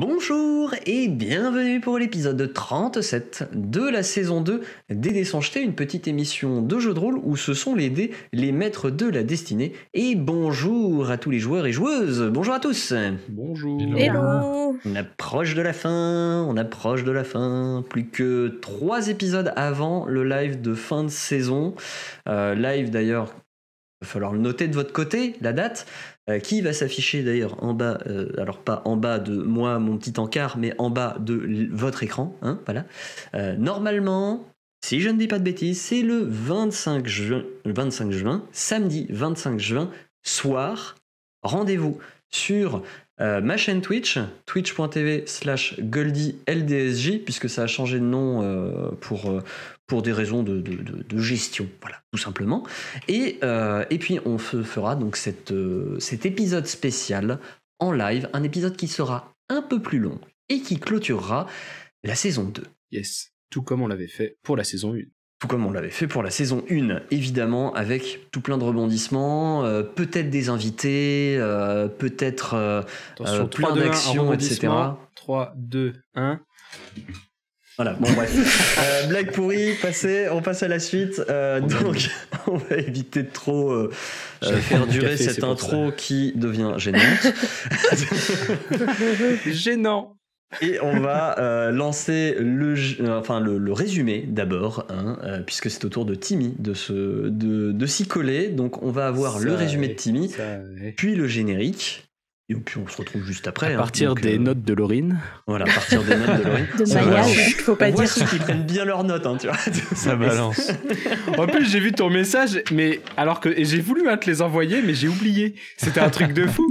Bonjour et bienvenue pour l'épisode 37 de la saison 2 des Dés sans jeter, une petite émission de jeu de rôle où ce sont les dés, les maîtres de la destinée. Et bonjour à tous les joueurs et joueuses, bonjour à tous. Bonjour. Hello. On approche de la fin, on approche de la fin, plus que trois épisodes avant le live de fin de saison. Euh, live d'ailleurs, il va falloir le noter de votre côté, la date. Euh, qui va s'afficher d'ailleurs en bas, euh, alors pas en bas de moi, mon petit encart, mais en bas de votre écran. Hein, voilà. Euh, normalement, si je ne dis pas de bêtises, c'est le 25 juin, le 25 juin, samedi 25 juin, soir. Rendez-vous sur ma chaîne Twitch, twitch.tv slash goldyldsj, puisque ça a changé de nom pour, pour des raisons de, de- de- de gestion, voilà, tout simplement. Et, euh, et puis on fe- fera donc cette, euh, cet épisode spécial en live, un épisode qui sera un peu plus long et qui clôturera la saison 2. Yes. Tout comme on l'avait fait pour la saison 1. Tout comme on l'avait fait pour la saison 1, évidemment, avec tout plein de rebondissements, euh, peut-être des invités, euh, peut-être euh, plein 3, 2, 1, d'actions, etc. 3, 2, 1. Voilà, bon bref. Euh, blague pourrie, passé, on passe à la suite. Euh, donc, on va éviter de trop euh, euh, faire durer café, cette intro qui devient gênante. Gênant. Et on va euh, lancer le, enfin, le, le résumé d'abord, hein, euh, puisque c'est au tour de Timmy de, se, de, de s'y coller. Donc, on va avoir le résumé de Timmy, puis le générique. Et puis, on se retrouve juste après. À hein. partir Donc, des euh, notes de Laurine. Voilà, à partir des notes de Laurine. De maillage, faut pas on voit dire. ceux qui prennent bien leurs notes, hein, tu vois. Ça balance. En plus, j'ai vu ton message, mais alors que j'ai voulu hein, te les envoyer, mais j'ai oublié. C'était un truc de fou.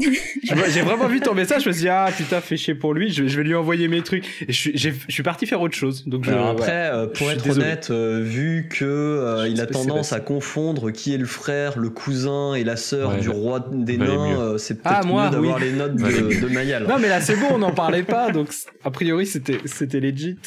J'ai vraiment vu ton message, je me suis dit, ah putain, fait chier pour lui, je, vais- je vais lui envoyer mes trucs. Et je suis, j'ai- je suis parti faire autre chose. Donc je- Alors ouais. après, euh, pour être honnête, euh, vu que euh, il a tendance à confondre qui est le frère, le cousin et la sœur Ouais, du roi des valait nains, euh, c'est Ah, peut-être moi, mieux d'avoir oui. les notes de, de Mayal. Non, mais là, c'est bon, on n'en parlait pas, donc a priori, c'était c'était legit.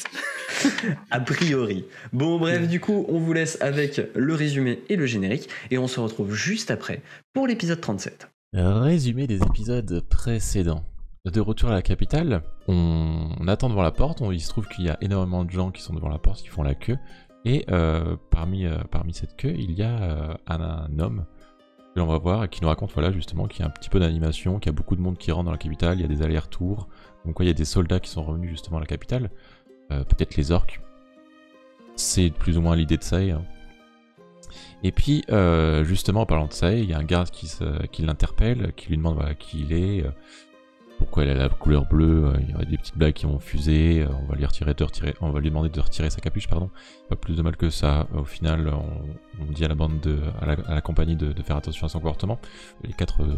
A priori. Bon, bref, du coup, on vous laisse avec le résumé et le générique, et on se retrouve juste après pour l'épisode 37. Résumé des épisodes précédents. De retour à la capitale, on, on attend devant la porte. On- il se trouve qu'il y a énormément de gens qui sont devant la porte, qui font la queue. Et euh, parmi, euh, parmi cette queue, il y a euh, un, un homme que l'on va voir et qui nous raconte voilà, justement qu'il y a un petit peu d'animation, qu'il y a beaucoup de monde qui rentre dans la capitale, il y a des allers-retours. Donc quoi, il y a des soldats qui sont revenus justement à la capitale. Euh, Peut-être les orques. C'est plus ou moins l'idée de ça. hein. Et puis, euh, justement, en parlant de ça, il y a un garde qui, qui l'interpelle, qui lui demande voilà, qui il est, euh, pourquoi elle a la couleur bleue, euh, il y a des petites blagues qui vont fuser, euh, on va lui on va lui demander de retirer sa capuche, pardon. Pas plus de mal que ça. Au final, on, dit à la bande de, à la, compagnie de, faire attention à son comportement. Les quatre euh,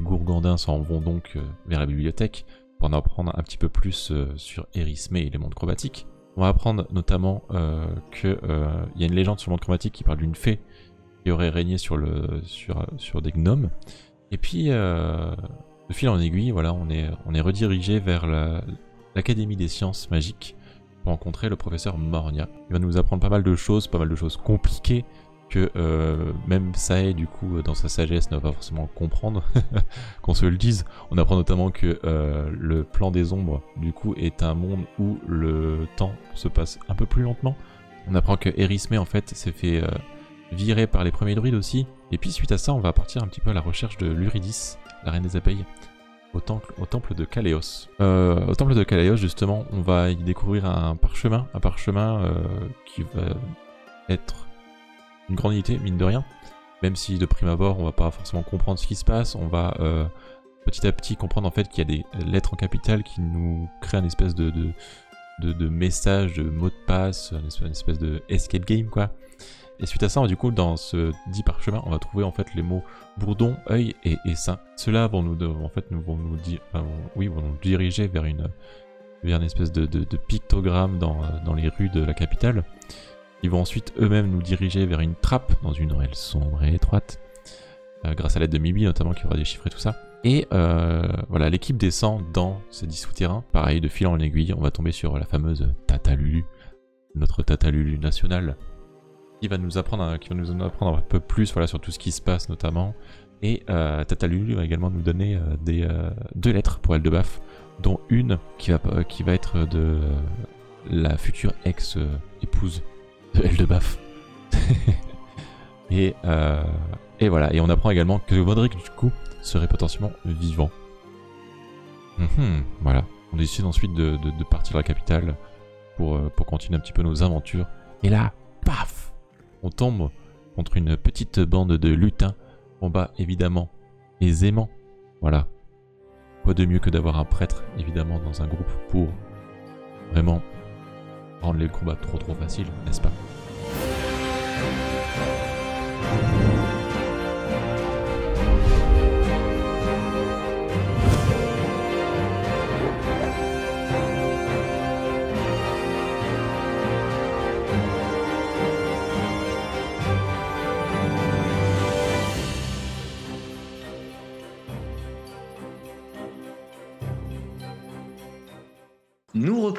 gourgandins s'en vont donc vers la bibliothèque pour en apprendre un petit peu plus sur Erismé et les mondes chromatiques. On va apprendre notamment euh, que euh, il y a une légende sur le monde chromatique qui parle d'une fée qui aurait régné sur, des gnomes. Et puis, de fil en aiguille, voilà, on est, redirigé vers la- l'Académie des sciences magiques pour rencontrer le professeur Mornia. Il va nous apprendre pas mal de choses, pas mal de choses compliquées que euh, même Sae, du coup, dans sa sagesse, ne va pas forcément comprendre, qu'on se le dise. On apprend notamment que euh, le plan des ombres, du coup, est un monde où le temps se passe un peu plus lentement. On apprend que Erismé, en fait, s'est fait euh, virer par les premiers druides aussi. Et puis, suite à ça, on va partir un petit peu à la recherche de l'Uridis, la reine des abeilles, au temple, au temple de Kaléos. Euh, au temple de Kaléos, justement, on va y découvrir un parchemin, un parchemin euh, qui va être une grande unité, mine de rien. Même si de prime abord, on va pas forcément comprendre ce qui se passe, on va euh, petit à petit comprendre en fait qu'il y a des lettres en capitale qui nous créent une espèce de, de, de, de message, de mot de passe, une espèce, une espèce de escape game quoi. Et suite à ça, du coup, dans ce dit parchemin, on va trouver en fait les mots bourdon, œil et essaim. Ceux-là vont nous, en fait, nous nous diriger vers une, vers une espèce de, pictogramme dans, dans les rues de la capitale. Ils vont ensuite eux-mêmes nous diriger vers une trappe dans une ruelle sombre et étroite, euh, grâce à l'aide de Mibi notamment qui aura déchiffré tout ça. Et euh, voilà, l'équipe descend dans ces dix souterrains. Pareil, de fil en aiguille, on va tomber sur la fameuse Tata Lulu, notre Tata Lulu nationale, va nous apprendre, qui va nous en apprendre un peu plus voilà, sur tout ce qui se passe notamment. Et euh, va également nous donner euh, des, euh, deux lettres pour Eldebaf dont une qui va, pas- qui va être de euh, la future ex-épouse de Eldebaf. et, euh, et voilà, et on apprend également que Modric, du coup, serait potentiellement vivant. Mhm, voilà, on décide ensuite de, de- de partir à la capitale pour, euh, pour continuer un petit peu nos aventures. Et là, paf On tombe contre une petite bande de lutins. On bat évidemment aisément. Voilà. Quoi de mieux que d'avoir un prêtre, évidemment, dans un groupe pour vraiment rendre les combats trop trop faciles, n'est-ce pas?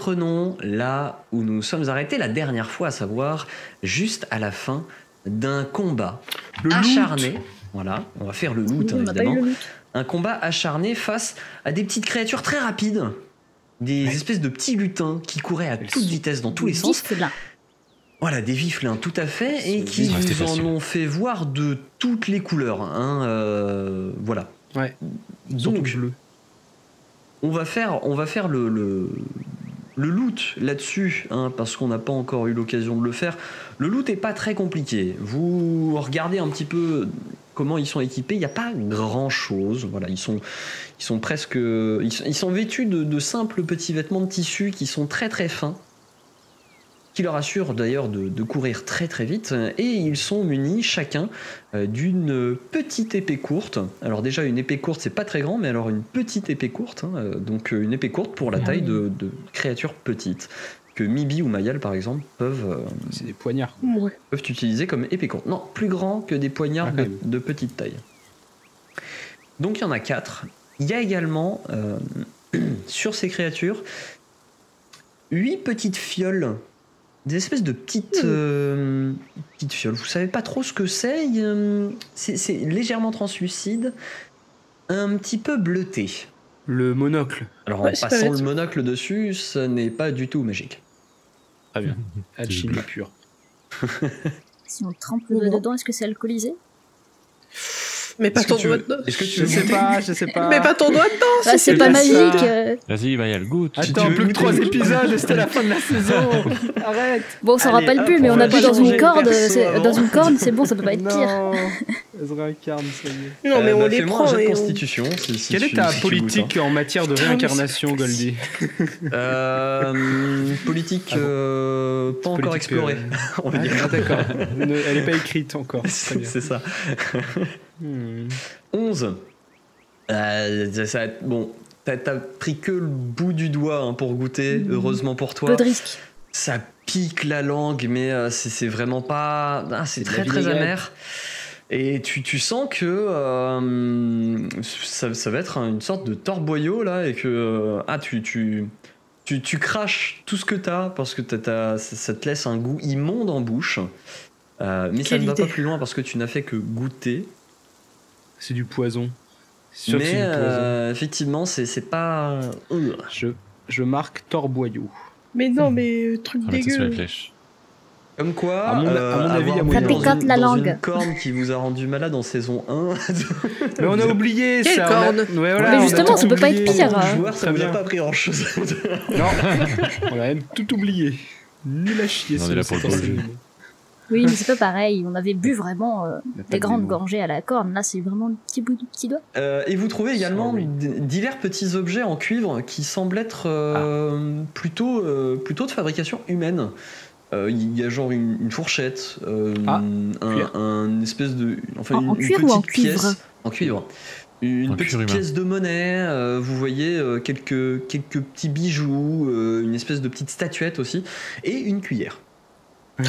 Reprenons là où nous sommes arrêtés la dernière fois, à savoir juste à la fin d'un combat Le loot. acharné. Voilà, on va faire le loot Oui, évidemment. le loot. Un combat acharné face à des petites créatures très rapides, des espèces de petits lutins qui couraient à Elles toute vitesse dans tous les sens. Là. Voilà, des viflins, tout à fait, et qui c'était en facile. ont fait voir de toutes les couleurs. hein, euh, voilà. Ouais. Donc, on va faire, on va faire le, le, le loot là-dessus, hein, parce qu'on n'a pas encore eu l'occasion de le faire. Le loot est pas très compliqué. Vous regardez un petit peu comment ils sont équipés. Il n'y a pas grand-chose. Voilà, ils sont, presque, vêtus de, de simples petits vêtements de tissu qui sont très très fins, qui leur assurent d'ailleurs de, de courir très très vite. Et ils sont munis chacun euh, d'une petite épée courte. Alors déjà une épée courte c'est pas très grand, mais alors une petite épée courte, hein, euh, donc euh, une épée courte pour la Ah taille de, de créatures petites que Mibi ou Mayal par exemple peuvent, euh, C'est des poignards. Ouais. peuvent utiliser comme épée courte. Non, plus grand que des poignards Ah, de, petite taille. Donc il y en a quatre. Il y a également euh, sur ces créatures huit petites fioles. Des espèces de petites, euh, petites fioles. Vous savez pas trop ce que c'est. a- C'est c'est légèrement translucide, un petit peu bleuté. Le monocle. Alors Ouais, en passant le monocle dessus, ce n'est pas du tout magique. Très bien. Alchimie pure. Si on trempe le dedans, est-ce que c'est alcoolisé? Mais pas ton doigt dedans. Est-ce que tu Je sais pas, je sais pas. Mais pas ton doigt dedans. Bah, c'est pas ça. magique. Vas-y, Mayal, goûte tu Attends, veux plus que trois le- épisodes et c'était la fin de la saison. Arrête. Bon, Allez, rappelle plus, mais on a bu pas dans une le corde. Dans une corde, c'est bon, ça peut pas être pire. Non. Elle se réincarne, ça y est. Non, mais Euh, on bah, les prend constitution. Quelle est ta politique en matière de mais réincarnation, Goldie hein. Politique Ah pas encore explorée, on va dire. Ah, d'accord. Ne- Elle n'est pas écrite encore. C'est ça. Hmm. 11. Euh, ça- bon, t'as pris que le bout du doigt hein, pour goûter, Mhm. heureusement pour toi. Peu de risque. Ça pique la langue, mais euh, c'est vraiment pas. ah, c'est très très amer. Et tu, tu sens que euh, ça, ça va être une sorte de torboyau là, et que ah, tu, tu, tu, tu craches tout ce que t'as parce que ça, ça te laisse un goût immonde en bouche. Euh, mais ça ne va pas plus loin parce que tu n'as fait que goûter. C'est du poison. Sûr mais du poison. euh, effectivement, c'est c'est pas. euh, Je, je marque torboyau. Mais non, mais euh, truc sur la dégueu. flèche. Comme quoi, À mon- à mon avis, avoir à mon dans une- la dans langue. une corne qui vous a rendu malade en saison 1. Mais on a oublié Quelle ça. on a- corne Ouais, voilà, Mais on a justement, ça peut pas être oublié. pire. En hein. joueur, ça vous a pas appris grand chose. Non, on a même tout oublié. Nul à chier. On est là pour le. Oui, mais c'est pas pareil. On avait bu vraiment euh, des de grandes gorgées à la corne. Là, c'est vraiment le petit bout du petit doigt. Euh, et vous trouvez également divers petits objets en cuivre qui semblent être euh, plutôt, euh, plutôt de fabrication humaine. Euh, Il y a genre une, une fourchette, euh, Ah, un, espèce de. Enfin, En- une, en une cuir petite ou en cuivre pièce. En cuivre. Une En petite pièce de monnaie, euh, vous voyez euh, quelques, quelques petits bijoux, euh, une espèce de petite statuette aussi, et une cuillère.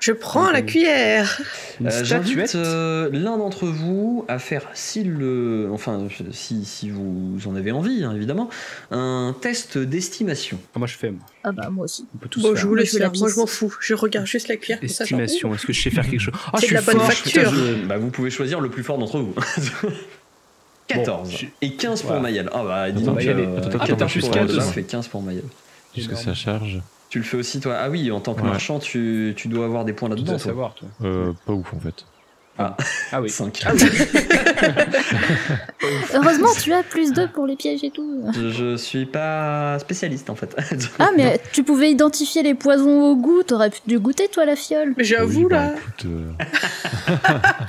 Je prends la cuillère. Euh, J'invite euh, l'un d'entre vous à faire, si le, enfin, si, si vous en avez envie, hein, évidemment, un test d'estimation. Ah, moi je fais. moi. Ah bah, moi aussi. On peut tous Bon, faire. je vous Moi, laisse faire. Moi, je m'en fous. Je regarde juste la cuillère. Estimation. Est-ce que je sais faire quelque chose? Ah, C'est je suis la bonne fort, facture. putain, je- Bah, vous pouvez choisir le plus fort d'entre vous. 14. je- Et 15 pour Voilà. Mayel. Ah bah dis Attends, donc, euh, Attends, attends, 14 plus pour 15, Mayel, ça ça fait 15 pour Mayel. Énorme. ça charge. Tu le fais aussi toi Ah oui, en tant que Ouais. marchand, tu, tu dois avoir des points Tu là-dedans. dois toi. savoir, toi. Euh, pas ouf en fait. Ah oui. 5. Heureusement, tu as plus 2 pour les pièges et tout. je, suis pas spécialiste en fait. Ah, mais tu pouvais identifier les poisons au goût, t'aurais pu dû goûter toi la fiole. Mais j'avoue, Oui, bah, là. écoute, euh,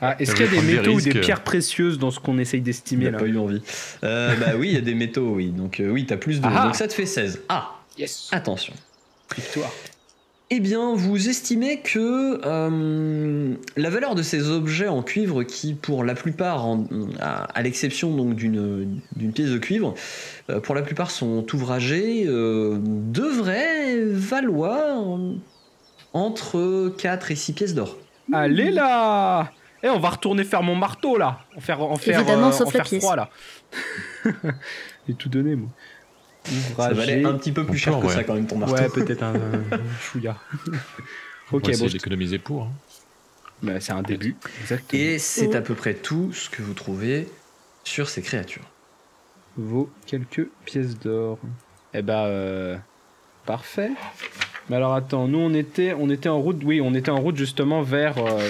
Ah, est-ce qu'il y a des métaux ou des pierres précieuses dans ce qu'on essaye Il d'estimer là pas eu envie. Euh, bah oui, il y a des métaux, oui. Donc euh, oui, t'as plus de. Ah. Donc ça te fait 16. Ah, Yes attention. Victoire. Eh bien, vous estimez que euh, la valeur de ces objets en cuivre, qui pour la plupart, en- à, à l'exception donc d'une pièce de cuivre, euh, pour la plupart sont ouvragés, euh, devrait valoir entre 4 et 6 pièces d'or. Allez là Eh, on va retourner faire mon marteau là En faire, en faire, Évidemment, euh, sauf en la faire pièce. froid là. J'ai tout donné moi. Ça valait Ouvragé. un petit peu plus cher que ouais. ça quand même ton marteau. Ouais, peut-être un, un chouïa. ok, essayer bon, d'économiser pour. hein. bah, c'est un début. Exactement. Et c'est à peu près tout ce que vous trouvez sur ces créatures. vaut quelques pièces d'or. Eh bah, euh, parfait. Mais alors attends, nous on était, on était en route, oui, on était en route justement vers, euh,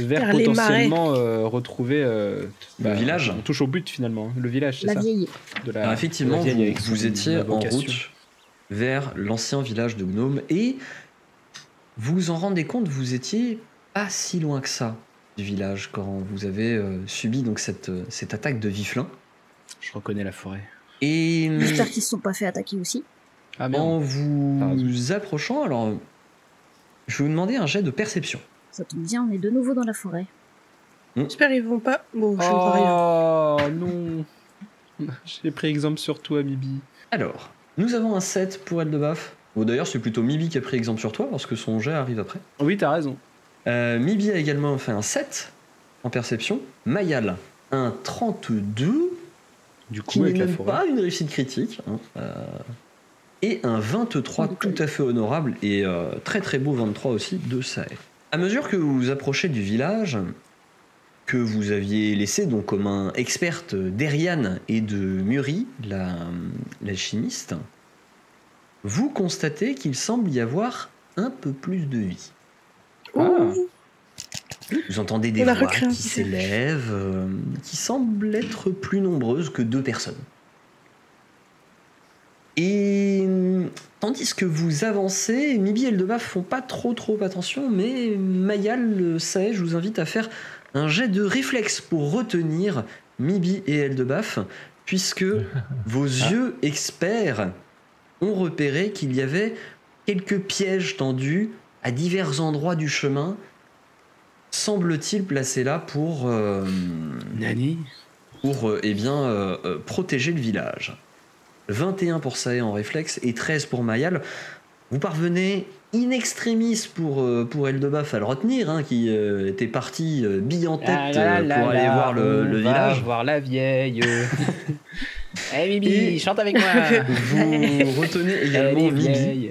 vers potentiellement euh, retrouver euh, Le village. On touche au but finalement, le village, c'est ça vieille. de la, Alors effectivement, de la vieille avec vous, vous étiez en route vers l'ancien village de Gnome et vous vous en rendez compte, vous étiez pas si loin que ça du village quand vous avez euh, subi donc cette, euh, cette attaque de Viflin. Je reconnais la forêt. Et J'espère qu'ils se sont pas fait attaquer aussi. Ah en vous approchant, alors je vais vous demander un jet de perception. Ça tombe bien, on est de nouveau dans la forêt. J'espère ils vont pas. Bon, je rien. Oh non J'ai pris exemple sur toi, Bibi. Alors, nous avons un 7 pour Eldebaf. Bon, D'ailleurs, c'est plutôt Mibi qui a pris exemple sur toi parce que son jet arrive après. Oui, t'as raison. Euh, Mibi a également fait un 7 en perception. Mayal, un 32, Du qui coup, n'est avec la même forêt. pas une réussite critique. hein. Euh, et un 23 Oui, tout à fait honorable et euh, très très beau 23 aussi de Sae. À mesure que vous vous approchez du village, que vous aviez laissé donc comme un experte d'Eriane et de Muri, la, l'alchimiste, vous constatez qu'il semble y avoir un peu plus de vie. Ah. Vous entendez des voix qui s'élèvent, euh, qui semblent être plus nombreuses que deux personnes. Et euh, tandis que vous avancez, Mibi et Eldebaf font pas trop trop attention, mais Mayal, le sait, je vous invite à faire un jet de réflexe pour retenir Mibi et Eldebaf, puisque vos yeux experts ont repéré qu'il y avait quelques pièges tendus à divers endroits du chemin, semble-t-il placés là pour, euh, Nani? pour euh, eh bien, euh, protéger le village. 21 pour Sae en réflexe et 13 pour Mayal. Vous parvenez in extremis pour, euh, pour Eldebaf à le retenir, hein, qui euh, était parti euh, bille en tête Ah euh, pour aller voir le, le village. voir la vieille. Eh Bibi, Et- chante avec moi. Vous retenez également oui.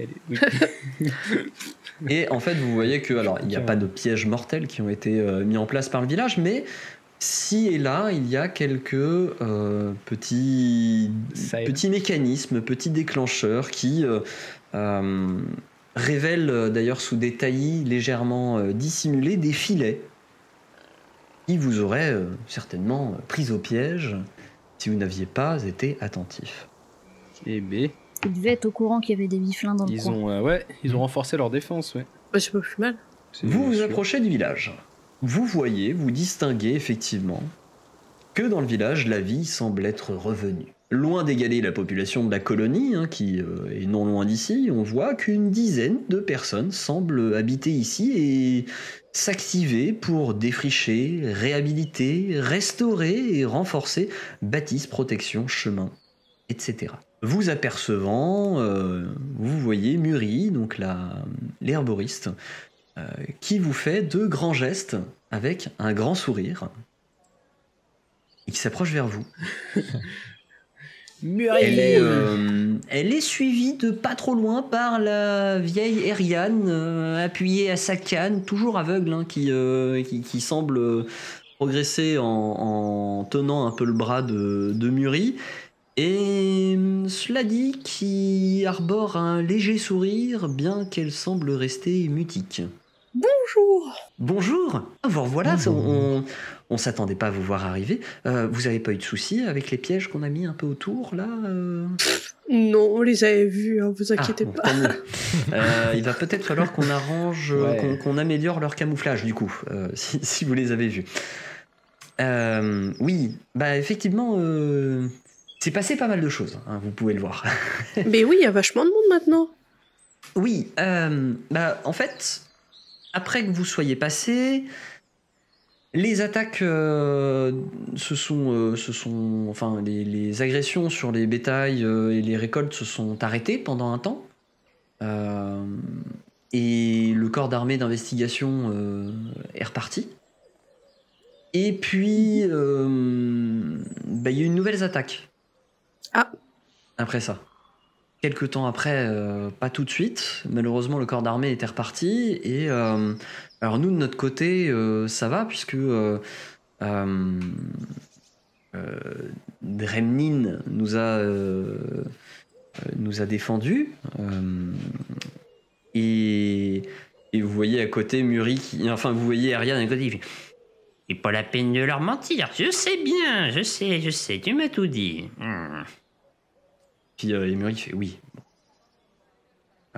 Et en fait, vous voyez que, alors, il n'y a pas de pièges mortels qui ont été euh, mis en place par le village, mais si et là, il y a quelques euh, petits, petits mécanismes, petits déclencheurs qui euh, euh, révèlent d'ailleurs sous des taillis légèrement euh, dissimulés des filets qui vous auraient euh, certainement euh, pris au piège si vous n'aviez pas été attentif. Eh ben, Ils devaient être au courant qu'il y avait des biflins dans le ils coin. ont, euh, ouais, ils ont renforcé leur défense, ouais. Bah, c'est pas plus mal. Vous vous sûr. approchez du village. Vous voyez, vous distinguez effectivement que dans le village, la vie semble être revenue. Loin d'égaler la population de la colonie, hein, qui euh, est non loin d'ici, on voit qu'une dizaine de personnes semblent habiter ici et s'activer pour défricher, réhabiliter, restaurer et renforcer bâtisses, protections, chemins, etc. Vous apercevant, euh, vous voyez Muri, donc la l'herboriste, euh, qui vous fait deux grands gestes avec un grand sourire et qui s'approche vers vous. Elle est, euh, elle est suivie de pas trop loin par la vieille Eriane, euh, appuyée à sa canne, toujours aveugle, hein, qui, euh, qui, qui semble euh, progresser en, en tenant un peu le bras de, de Muri. Et cela dit, qui arbore un léger sourire, bien qu'elle semble rester mutique. Bonjour. Bonjour Ah, Vous revoilà, Bonjour. on, on s'attendait pas à vous voir arriver. Euh, vous avez pas eu de soucis avec les pièges qu'on a mis un peu autour, là euh? Non, on les avait vus, hein, vous Ah, inquiétez bon, pas. Euh, il va peut-être falloir qu'on arrange, Ouais. qu'on qu'on améliore leur camouflage, du coup, euh, si, si vous les avez vus. Euh, oui, bah effectivement, euh, c'est passé pas mal de choses, hein, vous pouvez le voir. Mais oui, il y a vachement de monde maintenant. Oui, euh, bah, en fait, après que vous soyez passé, les attaques euh, se sont, euh, se sont, enfin, les, les agressions sur les bétails euh, et les récoltes se sont arrêtées pendant un temps. Et le corps d'armée d'investigation est reparti. Et puis, bah, il y a eu une nouvelle attaque. Ah. Après ça. Quelques temps après, euh, pas tout de suite. Malheureusement, le corps d'armée était reparti. Et euh, alors nous, de notre côté, euh, ça va puisque Dremnin nous a a défendu. Euh, et, et vous voyez à côté Muri qui, enfin vous voyez Ariane à côté. Il fait, C'est pas la peine de leur mentir. Je sais bien, je sais, je sais, tu m'as tout dit. Hmm. Puis euh, Emuri fait oui.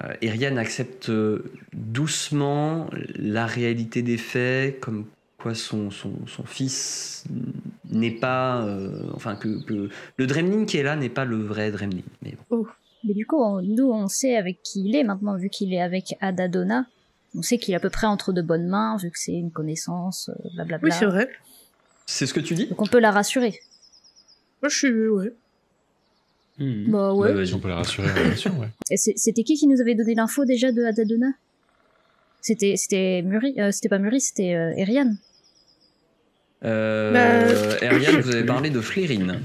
Euh, Eriane accepte euh, doucement la réalité des faits, comme quoi son, son, son fils n'est pas. euh, enfin, que, que le Dremlin qui est là n'est pas le vrai Dremlin. Mais bon. Mais du coup, on- nous, on sait avec qui il est maintenant, vu qu'il est avec Adadona. On sait qu'il est à peu près entre de bonnes mains, vu que c'est une connaissance, euh, blablabla. Oui, c'est vrai. C'est ce que tu dis? Donc on peut la rassurer. Moi, je suis. Ouais. Hmm. Bah ouais. Bah, vas-y. Si on peut la rassurer, bien sûr, ouais. C'était qui qui nous avait donné l'info déjà de Adadona? C'était c'était Muri, euh, c'était pas Muri, c'était euh, Eriane. Euh, Bah- Eriane, vous avez parlé de Flérine,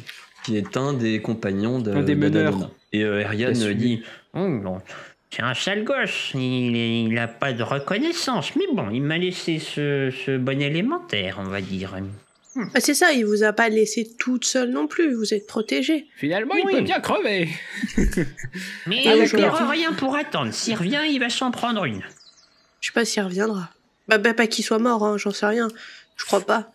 qui est un des compagnons de Un des meneurs. Et euh, Eriane dit Oh, bon. C'est un sale gosse, il, est- il a pas de reconnaissance, mais bon, il m'a laissé ce, ce bon élémentaire, on va dire. Ah, c'est ça, il vous a pas laissé toute seule non plus, vous êtes protégée. Finalement, il peut bien crever. Mais Ah, il d'accord. perd rien pour attendre. S'il revient, il va s'en prendre une. Je sais pas s'il reviendra. Bah, bah pas qu'il soit mort, hein, j'en sais rien. Je crois pas.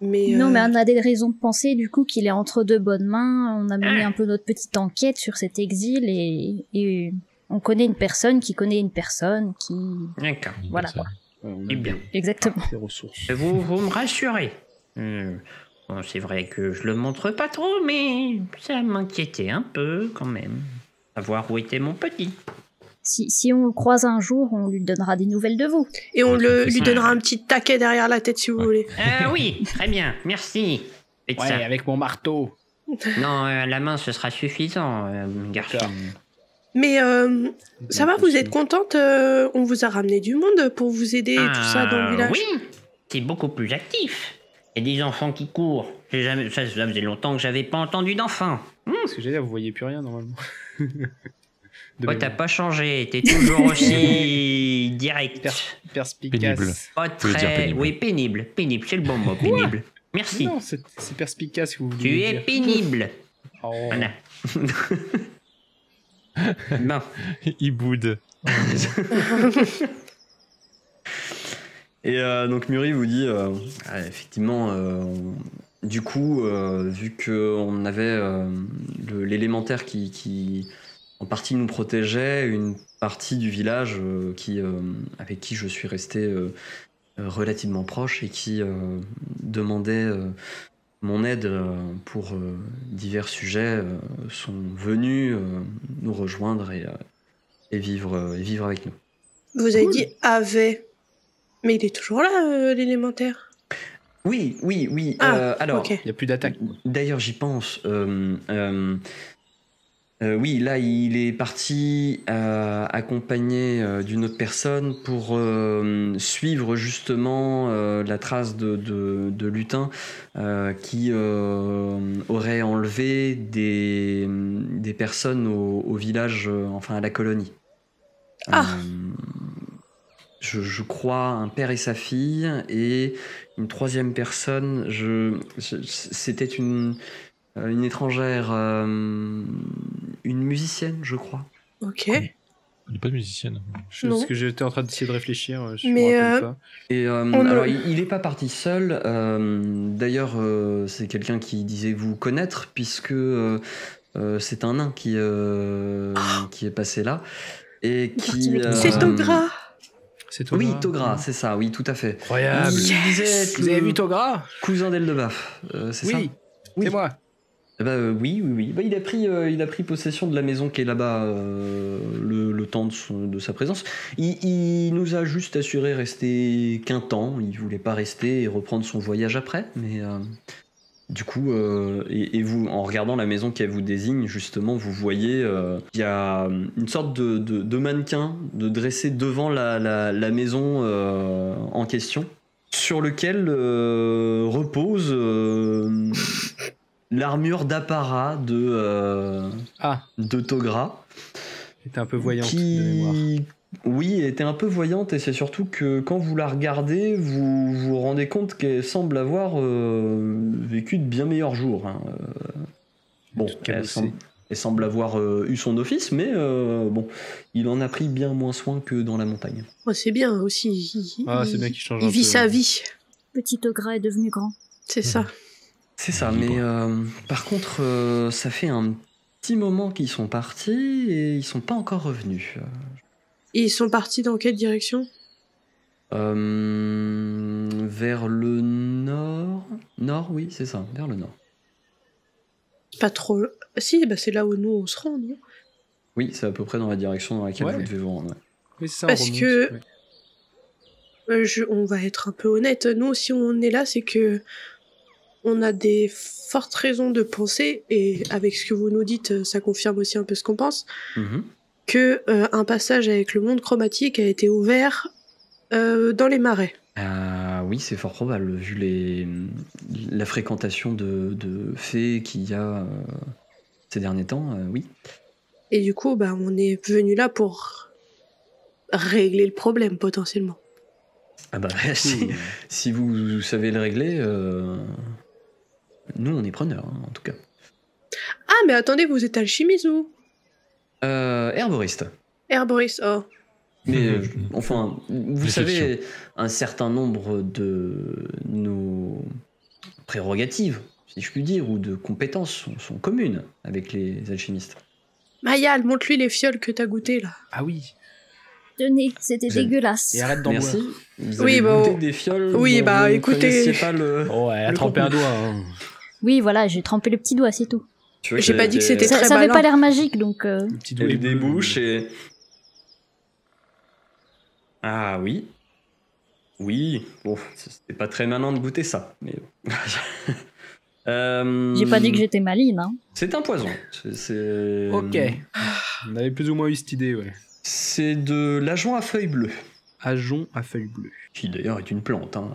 Mais. Non, euh, mais on a des raisons de penser du coup qu'il est entre de bonnes mains. On a mené Ah. un peu notre petite enquête sur cet exil et, et on connaît une personne qui connaît une personne qui. D'accord. Voilà, personne. On Eh bien. Exactement. Des ressources. Vous, vous me rassurez. Euh, bon, c'est vrai que je le montre pas trop, mais ça m'inquiétait un peu quand même. Savoir où était mon petit. Si, si on le croise un jour, on lui donnera des nouvelles de vous. Et on Ouais, le, c'est lui donnera un petit taquet derrière la tête si vous Ouais. voulez. Euh, oui, très bien, merci. Faites Ouais, ça. avec mon marteau. Non, euh, à la main, ce sera suffisant, euh, garçon. Mais euh, ça va, vous êtes contente euh, On vous a ramené du monde pour vous aider et tout ça dans le Ah, village? Oui, c'est beaucoup plus actif. Des enfants qui courent. J'ai Jamais, ça, ça faisait longtemps que j'avais pas entendu d'enfants. Que j'ai dire, vous voyez plus rien normalement. Toi, t'as pas changé, t'es toujours aussi direct. Per- perspicace. Pénible. Pas très. pénible. Oui, pénible. Pénible, c'est le bon mot, pénible. Merci. Non, c'est perspicace que vous voulez Tu es dire. pénible. Oh. Voilà. bon. Il boude. Et euh, donc Muri vous dit, euh, ah, effectivement, euh, on- du coup, euh, vu qu'on avait euh, l'élémentaire qui, qui, en partie nous protégeait, une partie du village euh, qui, euh, avec qui je suis resté relativement proche et qui euh, demandait euh, mon aide euh, pour euh, divers sujets, euh, sont venus euh, nous rejoindre et, euh, et, vivre, euh, et vivre avec nous. Vous avez Cool. dit avait. Mais il est toujours là, euh, l'élémentaire. Oui, oui, oui. Ah, euh, alors. Il n'y a plus d'attaque. D'ailleurs, j'y pense. euh, euh, euh, oui, là, il est parti euh, accompagné euh, d'une autre personne pour euh, suivre justement euh, la trace de, de, de lutin euh, qui euh, aurait enlevé des, des personnes au, au village, euh, enfin à la colonie. Ah. Je, je crois, un père et sa fille, et une troisième personne, je, je- c'était une, euh, une étrangère, euh, une musicienne, je crois. Ok. Il n'est pas de musicienne. Je- Non. Parce que j'étais en train d'essayer de réfléchir. euh, Je Mais, euh, pas. Et euh, alors, il il est pas parti seul. euh, D'ailleurs, euh, c'est quelqu'un qui disait vous connaître, puisque euh, euh, c'est un nain qui, euh, qui est passé là. Et qui. C'est Togra. C'est. Oui, Togra, c'est ça, oui, tout à fait. Incroyable. Être Vous avez vu Togra cousin d'Eldebaf, euh, c'est Oui, ça Oui. c'est moi. Eh ben, euh, oui, oui, oui. Bah, il, a pris, euh, il a pris possession de la maison qui est là-bas euh, le, le temps de, son- de sa présence. Il, il nous a juste assuré rester qu'un temps. Il voulait pas rester et reprendre son voyage après. Mais euh, du coup, euh, et, et vous, en regardant la maison qu'elle vous désigne, justement, vous voyez euh, qu'il y a une sorte de, de- de mannequin de dressé devant la, la- la maison euh, en question, sur lequel euh, repose euh, l'armure d'apparat de, euh, Ah, de Togra. c'était un peu voyante de mémoire. Oui, était un peu voyante et c'est surtout que quand vous la regardez, vous vous rendez compte qu'elle semble avoir euh, vécu de bien meilleurs jours. hein. Euh, Bon, elle semble, elle semble avoir euh, eu son office, mais euh, bon, il en a pris bien moins soin que dans la montagne. Oh, c'est bien aussi. Il, Ah, c'est bien qu'il change il un vit peu. sa vie. Petit ogre est devenu grand. C'est ça. C'est ça, mais euh, par contre, euh, ça fait un petit moment qu'ils sont partis et ils sont pas encore revenus. Et ils sont partis dans quelle direction? Euh, vers le nord. Nord, oui, c'est ça, vers le nord. Pas trop. Si, bah c'est là où nous on se rend, non? Oui, c'est à peu près dans la direction dans laquelle Ouais. vous devez vous rendre. ouais. Oui, c'est ça, on Parce remonte, que- ouais. Euh, je- On va être un peu honnête. Nous, si on est là, c'est que on a des fortes raisons de penser, et avec ce que vous nous dites, ça confirme aussi un peu ce qu'on pense, Mhm. Que euh, un passage avec le monde chromatique a été ouvert euh, dans les marais. Ah oui, c'est fort probable, vu les, la fréquentation de, de fées qu'il y a euh, ces derniers temps, euh, oui. Et du coup, bah, on est venu là pour régler le problème potentiellement. Ah bah, si, si vous savez le régler, euh, nous on est preneurs, hein, en tout cas. Ah, mais attendez, vous êtes alchimiste ou Euh, herboriste. Herboriste, oh. Mais euh, enfin, vous Déception. savez, un certain nombre de nos prérogatives, si je puis dire, ou de compétences sont, sont communes avec les alchimistes. Mayal, montre-lui les fioles que t'as goûté là. Ah oui. Tenez, c'était J'aime. dégueulasse. Et arrête d'en Merci. boire. Vous Oui, avez bah, goûté des fioles Oui, bah, écoutez. pas le... Oh, elle a Le trempé un doigt. hein. Oui, voilà, j'ai trempé le petit doigt, c'est tout. J'ai pas dit que c'était Ça, très ça avait pas l'air magique, donc euh, Le petit Il y doigt a eu est des bleu. bouches et... Ah oui. Oui, bon, c'était pas très malin de goûter ça, mais... Euh, j'ai pas dit que j'étais maline. Hein. C'est un poison. C'est- C'est... Ok. On avait plus ou moins eu cette idée, ouais. C'est de l'agent à feuilles bleues, Ajon à feuilles bleues. qui d'ailleurs est une plante. Hein.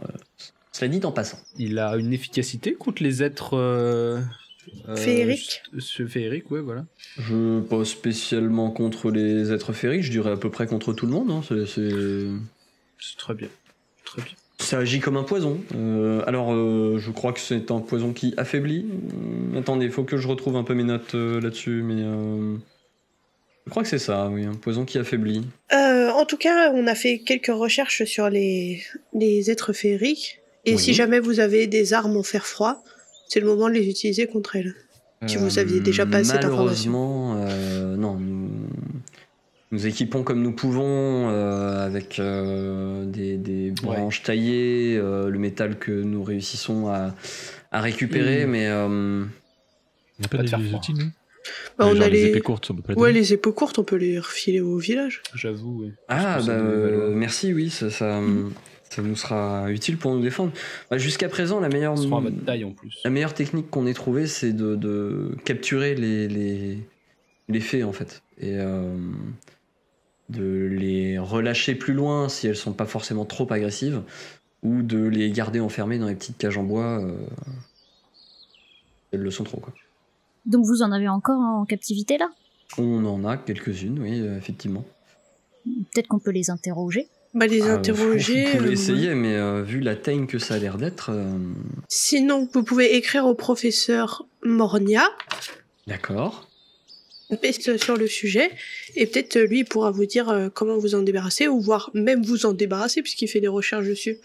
Cela dit en passant. Il a une efficacité contre les êtres. Euh, euh, Féeriques ce- Féeriques, ouais, voilà. Je pas spécialement contre les êtres féeriques, je dirais à peu près contre tout le monde. hein. C'est- très bien. Très bien. Ça agit comme un poison. Euh, alors, euh, je crois que c'est un poison qui affaiblit. Attendez, il faut que je retrouve un peu mes notes euh, là-dessus, mais euh, je crois que c'est ça, oui, un poison qui affaiblit. Euh, en tout cas, on a fait quelques recherches sur les, les êtres féeriques. Et Oui. si jamais vous avez des armes en fer froid, c'est le moment de les utiliser contre elles. Si vous aviez déjà pas cette Malheureusement, euh, non. Nous, nous équipons comme nous pouvons euh, avec euh, des, des branches taillées, euh, le métal que nous réussissons à, à récupérer, Mm. mais euh, On n'a pas Pas de des faire outils, nous Bah, on a les les... épées courtes, on peut pas les Ouais, les épées courtes, on peut les refiler au village. J'avoue, ouais. ah bah euh, merci, oui, ça, ça, ça nous sera utile pour nous défendre. Bah, Jusqu'à présent, la meilleure, taille en plus. la meilleure technique qu'on ait trouvée, c'est de, de capturer les, les, les fées en fait. Et euh, de les relâcher plus loin si elles sont pas forcément trop agressives, ou de les garder enfermées dans les petites cages en bois. Euh, elles le sont trop quoi. Donc vous en avez encore en captivité là? On en a quelques-unes, oui, euh, effectivement. Peut-être qu'on peut les interroger. Bah, les Ah, interroger. Vous pouvez euh, essayer, mais euh, vu la teigne que ça a l'air d'être. euh, Sinon, vous pouvez écrire au professeur Mornia, D'accord. sur le sujet, et peut-être euh, lui il pourra vous dire euh, comment vous en débarrasser, ou voire même vous en débarrasser, puisqu'il fait des recherches dessus.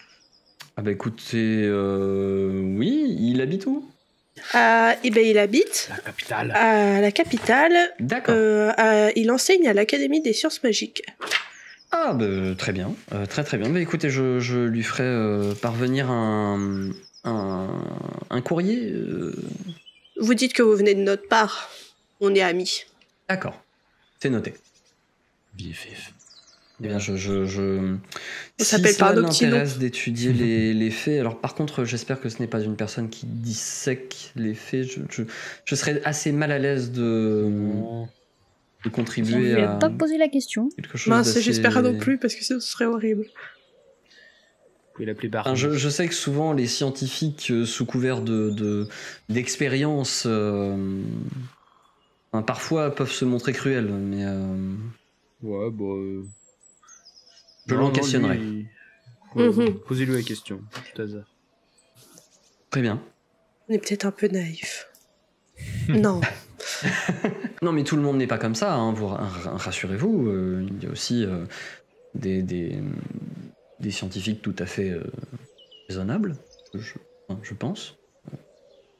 Ah bah écoutez, euh, oui, il habite où? Ah, et ben il habite La capitale. à la capitale. D'accord. euh, il enseigne à l'Académie des sciences magiques. Ah bah très bien, Euh, très très bien. Bah écoutez, je, je lui ferai euh, parvenir un, un, un courrier. euh, Vous dites que vous venez de notre part. On est amis. D'accord, c'est noté. BFF. Eh bien, je, je, je... Ça si s'appelle par cela l'intéresse d'étudier les, les faits, alors par contre, j'espère que ce n'est pas une personne qui dissèque les faits. Je, je, je serais assez mal à l'aise de, Non. De contribuer lui à pas posé la question. quelque chose Mince, j'espère pas non plus, parce que sinon ce serait horrible. Vous pouvez l'appeler je, je sais que souvent les scientifiques, euh, sous couvert de de- d'expérience, euh, enfin, parfois peuvent se montrer cruels, mais euh, Ouais, bon. euh, Je l'en questionnerai. lui, Mhm. Posez-lui la question. tout hasard. très bien. On est peut-être un peu naïf. non. Non, mais tout le monde n'est pas comme ça. hein, vous ra- rassurez-vous, euh, il y a aussi euh, des, des des scientifiques tout à fait euh, raisonnables, je, enfin, je pense,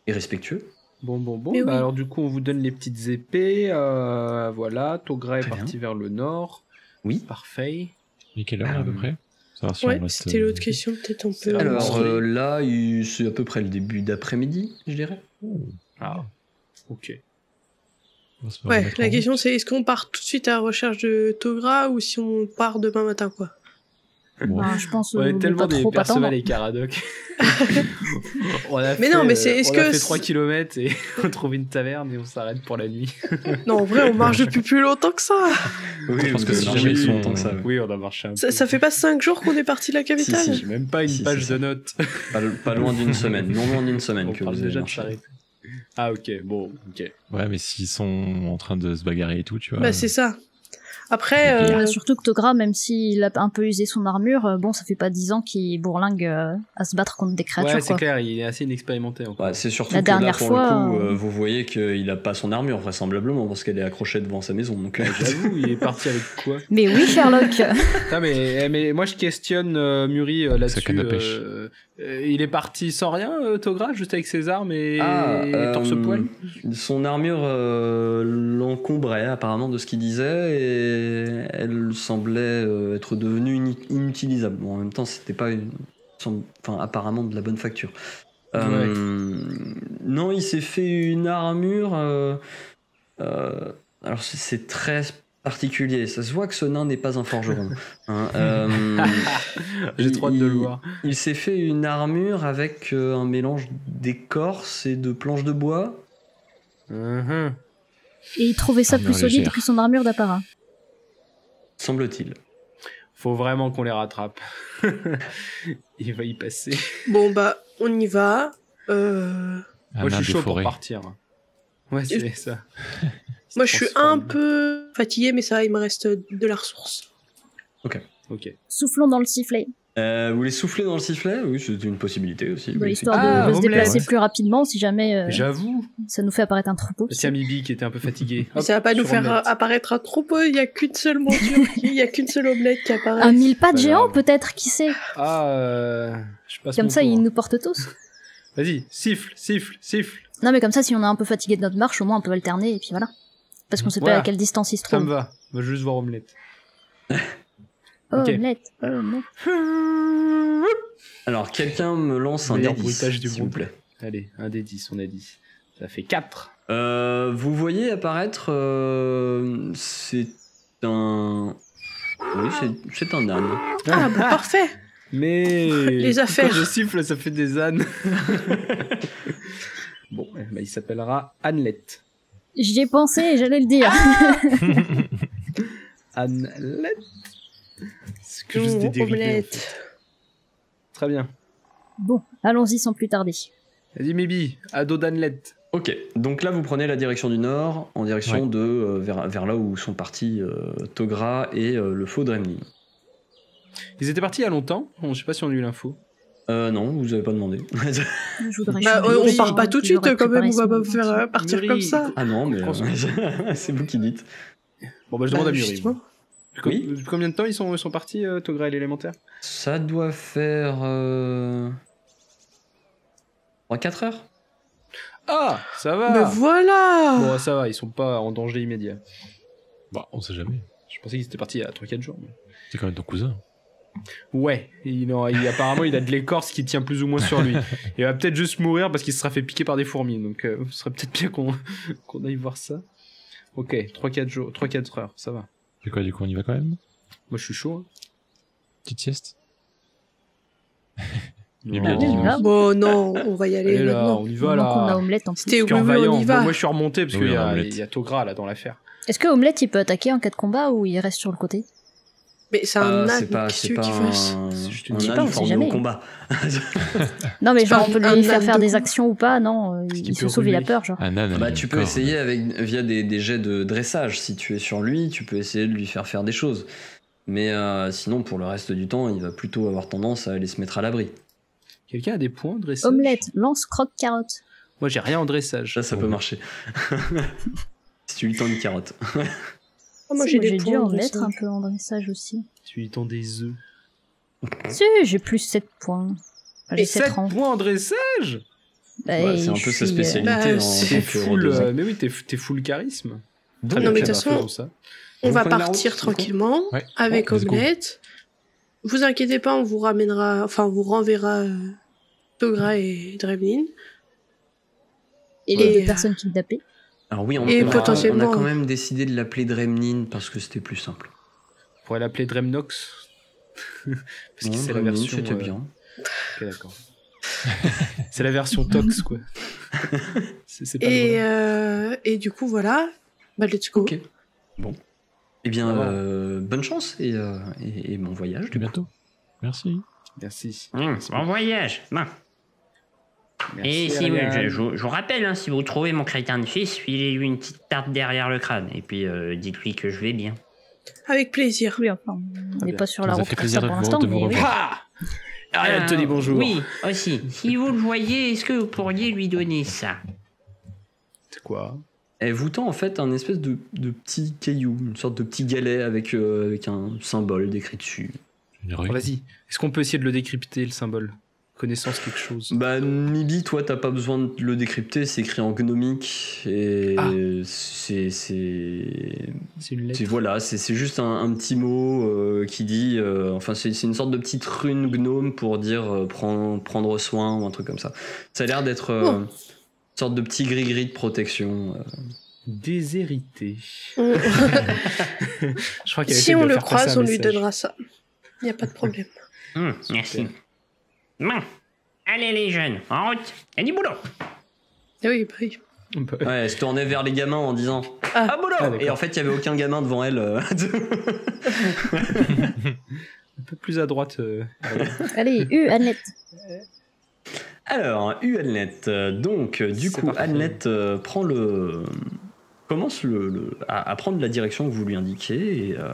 et respectueux. Bon, bon, bon. Mais bah oui. Alors, du coup, on vous donne les petites épées. euh, voilà. Togra est Très parti vers le nord. Oui. Parfait. Et quelle heure à peu près? Si Ouais, c'était l'autre question, peut-être on peut. Alors euh, là, c'est à peu près le début d'après-midi, je dirais. Ah. Ok. Ouais, la question c'est est-ce qu'on part tout de suite à la recherche de Togra ou si on part demain matin, quoi? Bon. Je pense On euh, est tellement des Perceval et Caradoc. on a Mais fait, non, mais euh, c'est- est-ce on que fait c'est- 3 km et on trouve une taverne et on s'arrête pour la nuit. Non, en vrai, on marche depuis plus longtemps que ça. Oui, Je pense que si avez jamais ils sont- longtemps que ça, ouais. Oui, on a marché un Ça, peu. ça fait pas 5 jours qu'on est parti de la capitale? Si, J'ai même pas une Si, page de notes. Pas, pas loin d'une semaine, non loin d'une semaine On que parle vous avez déjà de s'arrêter. Ah ok, bon, ok. Ouais, mais s'ils sont en train de se bagarrer et tout, tu vois. Bah, c'est ça. Après, euh, surtout que Togra, même s'il a un peu usé son armure, euh, bon, ça fait pas 10 ans qu'il bourlingue euh, à se battre contre des créatures, Ouais, c'est clair, il est assez inexpérimenté encore. Ouais, c'est surtout La que là, dernière pour fois, le coup, euh, euh, vous voyez qu'il a pas son armure, vraisemblablement, parce qu'elle est accrochée devant sa maison. Donc, euh, J'avoue, il est parti avec quoi? Mais oui, Sherlock Putain, mais, eh, mais moi je questionne euh, Muri euh, là-dessus. Euh, euh, il est parti sans rien, euh, Togra, juste avec ses armes et, Ah, et euh, torse-poil son armure euh, l'encombrait apparemment de ce qu'il disait et elle semblait euh, être devenue inutilisable. Bon, en même temps, c'était pas une, enfin, apparemment de la bonne facture. Euh, Non, il s'est fait une armure. euh, euh, alors c'est très particulier. Ça se voit que ce nain n'est pas un forgeron. hein. Euh, J'ai trop hâte de le il- voir. il s'est fait une armure avec euh, un mélange d'écorce et de planches de bois. Mhm. Et il trouvait ça Armure plus solide légère. que son armure d'apparat. Semble-t-il. Faut vraiment qu'on les rattrape. il va y passer. bon, bah, on y va. Euh, Moi je suis des chaud pour forêts. partir. Ouais, c'est ça. Moi, je suis un peu fatiguée, mais ça, va, il me reste de la ressource. Ok. Soufflons dans le sifflet, Euh, vous voulez souffler dans le sifflet? Oui, c'est une possibilité aussi. bah, oui, histoire de- Ah, de, se déplacer plus rapidement si jamais euh, J'avoue. ça nous fait apparaître un troupeau. Tiens, Mibi qui était un peu fatigué. Hop, ça va pas nous faire omelette. apparaître un troupeau, il y a qu'une seule monture, il y a qu'une seule omelette qui apparaît. Un mille pas géant grave. peut-être, qui sait? Ah, euh, je passe Comme ça, tour. il nous porte tous. Vas-y, siffle, siffle, siffle. Non mais comme ça, si on est un peu fatigué de notre marche, au moins on peut alterner et puis voilà. Parce qu'on sait Voilà. pas à quelle distance il se Ça me trouve. va. Je veux juste voir omelette. Oh, omelette, oh, omelette. Alors, quelqu'un me lance un dé 10, bruitage du s'il vous plaît. Allez, un des 10, on a dit. Ça fait 4. Euh, vous voyez apparaître. euh, c'est un. Oui, c'est- c'est un âne. Ah, bah, parfait Mais Les affaires. Quand je siffle, ça fait des ânes. bon, eh ben, il s'appellera Annelette. J'y ai pensé et j'allais le dire. Annelette C'est que juste des dérivés. en fait. Très bien. bon, allons-y sans plus tarder. Vas-y, Mibi, ado d'Annelette. Ok, donc là vous prenez la direction du nord, en direction Ouais. de euh, vers, vers là où sont partis euh, Togra et euh, le faux Dremlin. Ils étaient partis il y a longtemps. Je sais pas si on a eu l'info. Euh, non, vous avez pas demandé. Je Bah, on aussi, part pas tout de suite quand même, on va pas ce faire euh, partir comme ça. ah non, mais euh, c'est vous qui dites. Bon, bah, je demande Bah, à Muri. Oui. Combien de temps ils sont, ils sont partis, euh, Togra et l'élémentaire? Ça doit faire euh... 3-4 heures. Ah, ça va. Mais voilà Bon, ça va, ils sont pas en danger immédiat. Bah, on sait jamais. Je pensais qu'ils étaient partis il y a 3-4 jours. mais- C'est quand même ton cousin. Ouais, il, en- il- apparemment il a de l'écorce qui tient plus ou moins sur lui. Il va peut-être juste mourir parce qu'il se sera fait piquer par des fourmis, donc euh, ce serait peut-être bien qu'on aille voir ça. Ok, 3-4 jours, 3-4 heures, ça va. C'est quoi, du coup, on y va quand même? Moi je suis chaud. hein. Petite sieste? Non. Il est bien dit, Allez. Bon, non, on va y aller là, maintenant. on y va là. Omelette en plus. C'était oui, on y va. Moi, moi, je suis remonté parce Oui, qu'il y, y a Togra là dans l'affaire. Est-ce que Omelette il peut attaquer en cas de combat ou il reste sur le côté? Mais c'est un Euh, âne, c'est pas, c'est pas un, C'est juste une- un formé jamais. au combat. Non mais genre on peut lui faire faire de des actions ou pas, non euh, Il se sauve, il a peur genre. Un âne. bah, tu peux essayer avec, via des, des jets de dressage. Si tu es sur lui, tu peux essayer de lui faire faire des choses. Mais euh, sinon, pour le reste du temps, il va plutôt avoir tendance à aller se mettre à l'abri. Quelqu'un a des points dressage? Omelette, lance, croque, carotte. Moi j'ai rien en dressage. Ça, ça peut marcher. si tu lui tends une carotte. Ah, moi Si, j'ai des dû en mettre un peu en dressage aussi. Tu lui tends des œufs. Si, j'ai plus 7 points. J'ai Et 7 7 rangs. points en dressage? Bah, Ouais, c'est un peu sa suis, euh, spécialité bah, c'est full, euh, mais oui, t'es t'es full charisme. Très Non, mais de toute façon- ça. On va partir route, tranquillement Ouais. avec Ouais. Omelette. Vous inquiétez pas, on vous ramènera, enfin, on vous renverra euh, Togra et Dremlin. Et les personnes kidnappées. Alors oui, on, Et on a- potentiellement- on a quand même décidé de l'appeler Dremlin parce que c'était plus simple. On pourrait l'appeler Dremnox. Parce que Non, c'est la version. c'était euh, bien. Ok, d'accord. c'est la version Tox, quoi. pas Et, euh, et du coup, voilà. Bah, let's go. Ok. Bon. Eh bien, euh, bonne chance et, euh, et, et bon voyage. À bientôt. Merci. Merci. Hum, bon voyage. Bon. Merci, Et si Ariane. je, je- je vous rappelle, hein, si vous trouvez mon crétin de fils, filez-lui une petite tarte derrière le crâne. Et puis euh, dites-lui que je vais bien. Avec plaisir. Oui, enfin, on n'est pas sur la route fait pour l'instant, de mais vous oui. revoir. Ah Ariane te dit bonjour. Oui, aussi. Si vous le voyez, est-ce que vous pourriez lui donner ça? C'est quoi? Elle vous tend en fait un espèce de, de petit caillou, une sorte de petit galet avec, euh, avec un symbole décrit dessus. Vas-y. Est-ce qu'on peut essayer de le décrypter, le symbole? Connaissance quelque chose. Bah, Mibi, toi, t'as pas besoin de le décrypter, c'est écrit en gnomique et Ah. c'est. c'est- C'est une lettre. c'est- Voilà, c'est c'est juste un, un petit mot euh, qui dit. euh, enfin, c'est c'est une sorte de petite rune gnome pour dire euh, prends- prendre soin ou un truc comme ça. Ça a l'air d'être euh, Oh. une sorte de petit gris-gris de protection. euh. Déshérité. Je crois si on le croise, on lui donnera ça. Il n'y a pas de problème. Super. Merci. Bon. Allez les jeunes, en route. Et du boulot. Ah oui, bah oui. Ouais, elle se tournait vers les gamins en disant Ah. Ah, boulot Ah. Et en fait, il y avait aucun gamin devant elle. euh. Un peu plus à droite. euh. Allez, U, Annette. Alors, UANET. euh, Donc, du coup, parfait. Annette euh, prend le. commence le, le- à, à prendre la direction que vous lui indiquez. Et, euh,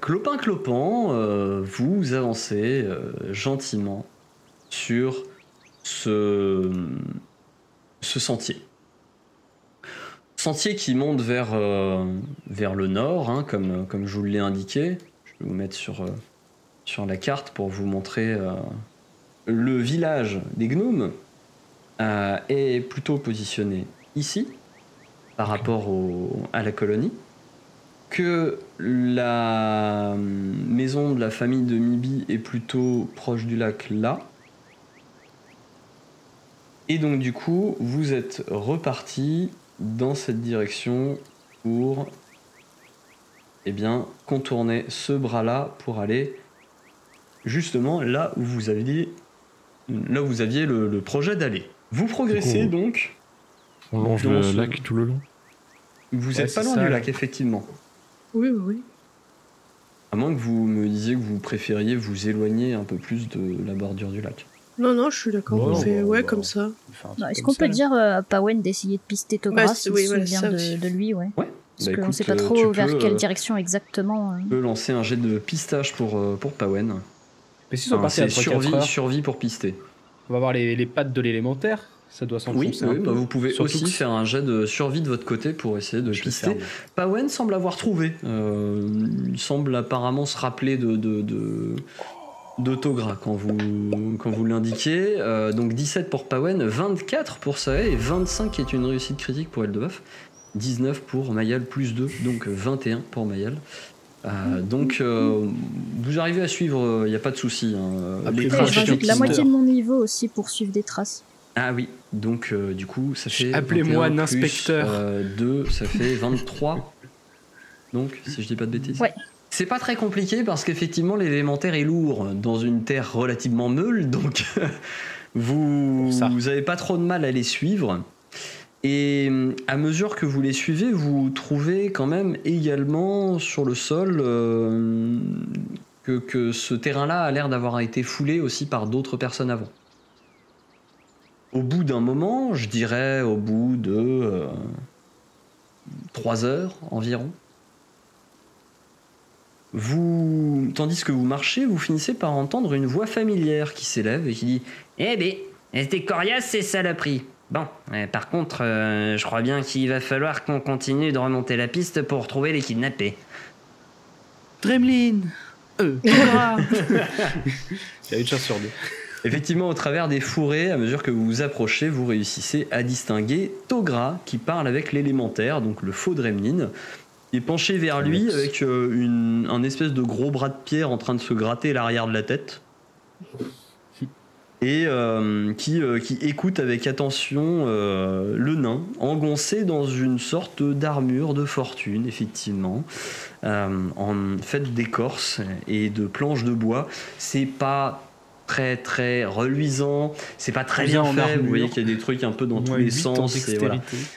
clopin clopant, euh, vous avancez euh, gentiment sur ce, sentier. Sentier qui monte vers, euh, le nord, hein, comme, je vous l'ai indiqué. Je vais vous mettre sur, euh, la carte pour vous montrer. euh, le village des gnomes euh, est plutôt positionné ici par rapport à la colonie que la maison de la famille de Mibi est plutôt proche du lac là et donc du coup vous êtes reparti dans cette direction pour eh bien contourner ce bras là pour aller justement là où vous aviez là où vous aviez le, le projet d'aller. Vous progressez donc, On longe le lac tout le long. vous Ouais, n'êtes pas c'est loin ça, du lac effectivement. Oui, oui, oui. À moins que vous me disiez que vous préfériez vous éloigner un peu plus de la bordure du lac. Non, non, je suis d'accord. Ouais, on fait, bah, ouais, bah. comme ça. Truc Est-ce qu'on peut là. dire euh, à Pawen d'essayer de pister Togra Bah, oui, voilà, souvient ça de, aussi. de lui, ouais. Parce Bah, qu'on écoute, sait pas euh, trop vers peux, quelle euh, direction exactement. euh. Tu peux lancer un jet de pistage pour, pour Pawen. Mais si sont partis à c'est 3-4 survie, heures, survie pour pister. on va voir les, les pattes de l'élémentaire. Ça doit s'enfoncer oui, bah, vous pouvez Surtout aussi que- faire un jet de survie de votre côté pour essayer de Je pister. Pawen semble avoir trouvé. Euh, il semble apparemment se rappeler de, de, de- d'autogras quand vous, quand vous l'indiquez. Euh, donc 17 pour Pawen, 24 pour Sae et 25 qui est une réussite critique pour Eldebuff. 19 pour Mayal plus 2, donc 21 pour Mayal. Euh, donc euh, vous arrivez à suivre, il n'y a pas de souci. hein. La moitié de mon niveau aussi pour suivre des traces. Ah oui, donc euh, du coup ça fait. Appelez-moi 21 un inspecteur. 2, ça fait 23. donc, si je dis pas de bêtises. Ouais. C'est pas très compliqué parce qu'effectivement l'élémentaire est lourd dans une terre relativement meule, donc vous ça. vous avez pas trop de mal à les suivre. Et à mesure que vous les suivez, vous trouvez quand même également sur le sol euh, que, que ce terrain-là a l'air d'avoir été foulé aussi par d'autres personnes avant. Au bout d'un moment, je dirais au bout de euh, trois heures environ, vous, tandis que vous marchez, vous finissez par entendre une voix familière qui s'élève et qui dit Eh ben, c'était coriace ces saloperies. Bon, euh, par contre, euh, je crois bien qu'il va falloir qu'on continue de remonter la piste pour trouver les kidnappés. Dremlin Euh, Il y a une chance sur deux. Effectivement, au travers des fourrés, à mesure que vous vous approchez, vous réussissez à distinguer Togra qui parle avec l'élémentaire, donc le faux Dremlin, qui est penché vers lui avec euh, une, un espèce de gros bras de pierre en train de se gratter l'arrière de la tête. Et euh, qui, euh, qui écoute avec attention le nain, engoncé dans une sorte d'armure de fortune, effectivement, en fait d'écorce et de planches de bois. C'est pas très très reluisant, c'est pas très bien Bien en fait. armure. Vous voyez qu'il y a des trucs un peu dans tous les sens. et voilà. dextérité.